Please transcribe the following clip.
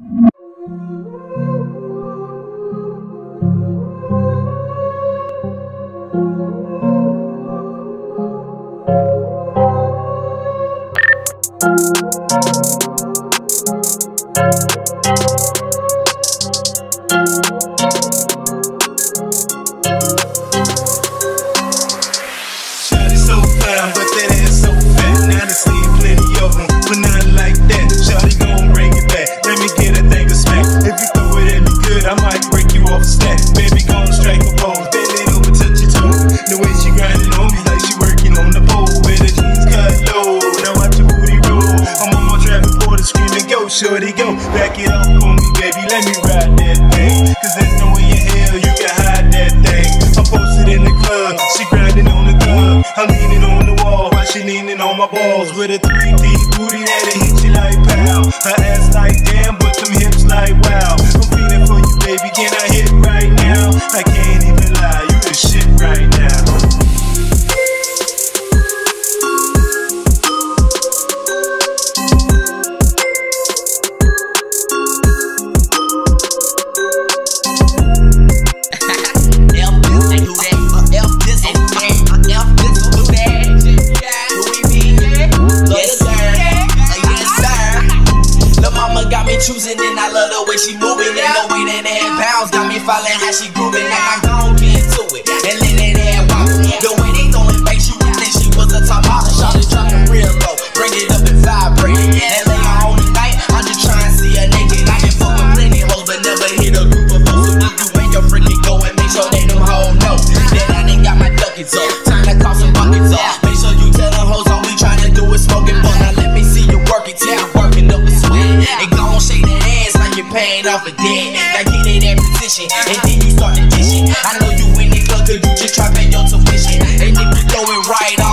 Shawty so fine, but that ass so fat. Now I seen plenty of them, but nothing good, I might break you off a stack. Baby, gon' strike a pose. Bend it over, touch your toes. The way she grinding on me like she working on the pole. With her jeans cut low. Now watch your booty roll. I'm on my traffic border screaming, go, shorty, go. Back it up on me, baby. Let me ride that thing. Cause there's no way in hell you can hide that thing. I'm posted in the club. She grinding on the club. I'm leaning on the wall while she leaning on my balls with a 3D booty that'll hit you like pow. Her ass like damn, but them hips like wow. Baby. Can I choosing and I love the way she moving. And the way that that bounce got me falling how she grooving. Now I gon' get into it and let that off a debt. Now in that position and then you start the dishing. I know you in club cause you just try pay your tuition. And if you throw it right it off.